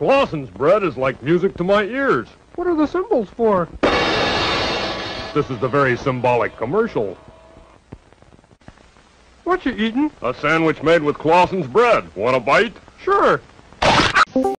Clausen's bread is like music to my ears. What are the cymbals for? This is the very symbolic commercial. What you eating? A sandwich made with Clausen's bread. Want a bite? Sure.